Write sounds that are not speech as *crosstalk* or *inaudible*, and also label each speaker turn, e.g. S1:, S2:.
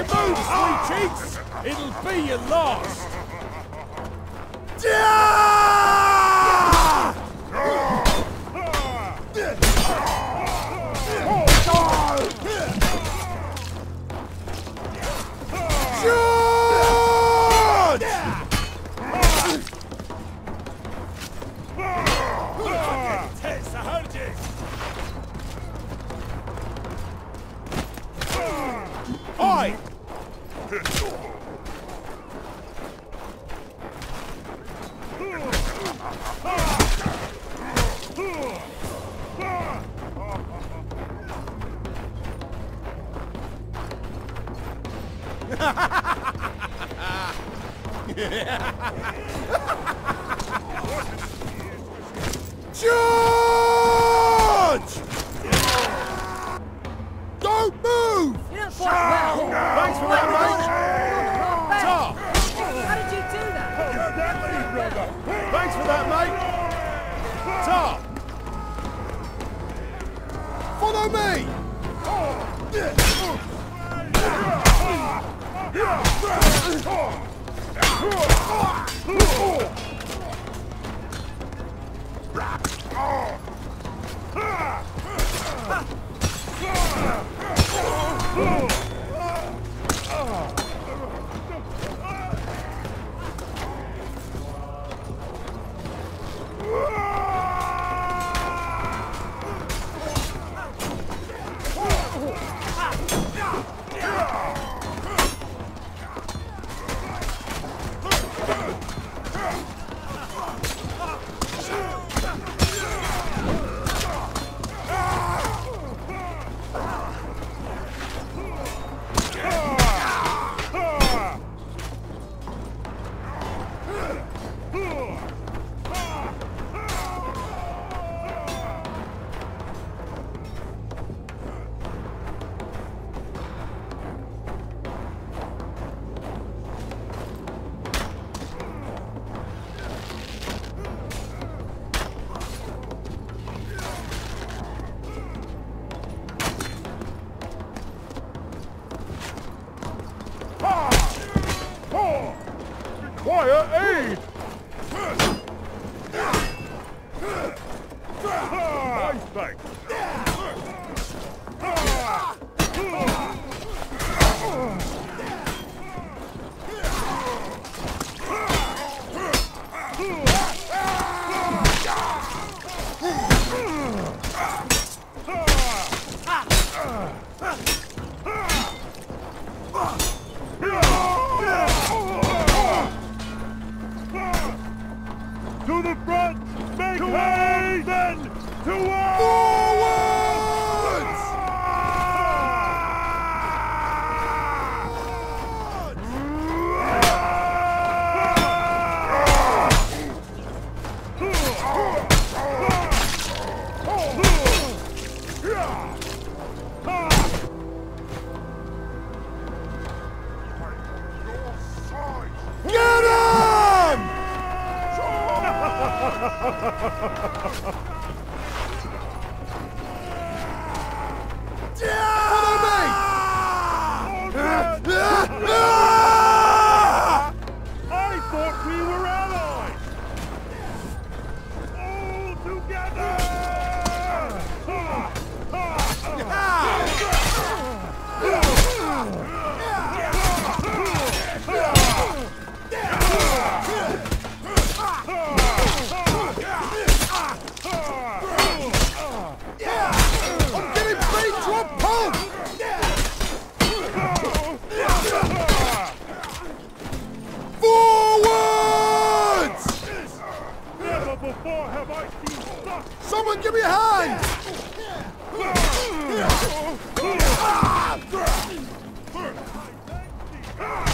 S1: Your move, sweet cheeks! It'll be your last! Tess, *laughs* *laughs* ah!
S2: Charge!
S1: That, mate! Tar!
S2: Follow me!
S1: Require aid! Thanks.
S3: To Make way, Then to
S2: Get
S3: Ha ha ha ha ha
S2: ha! Give me a hand! Ah!